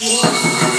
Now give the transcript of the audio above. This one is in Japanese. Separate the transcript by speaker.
Speaker 1: Whoa.